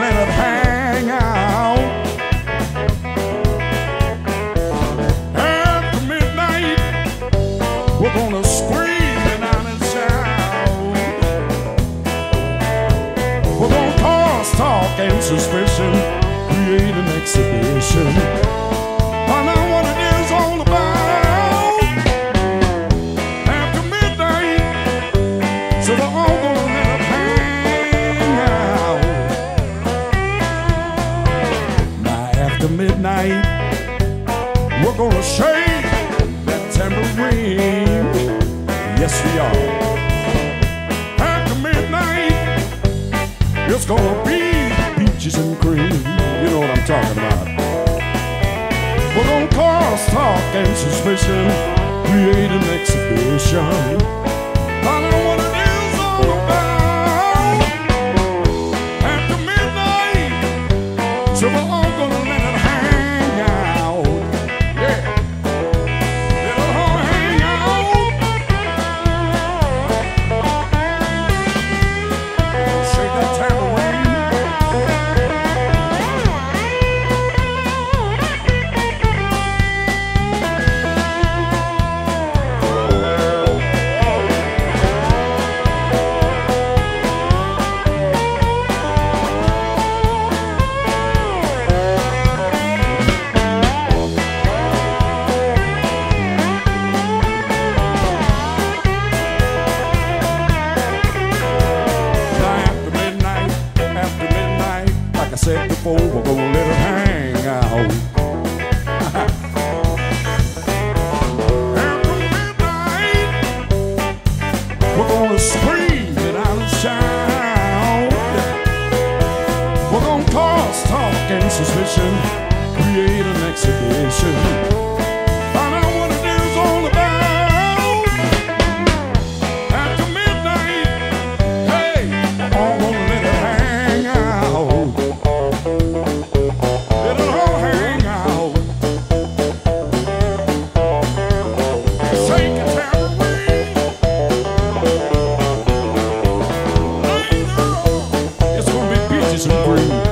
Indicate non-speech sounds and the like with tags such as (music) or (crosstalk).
let it hang out. After midnight, we're gonna scream and out and shout. We're gonna cause talk and suspicion, create an exhibition. gonna shake that tambourine. Yes, we are. After midnight, it's gonna be peaches and cream. You know what I'm talking about. We're gonna cause talk and suspicion, create an exhibition. I don't wanna about. After midnight, so said before, we're gonna let it hang out. and (laughs) from we're gonna scream it out of. We're gonna cause talk and suspicion, create an exhibition. Jason Gordon.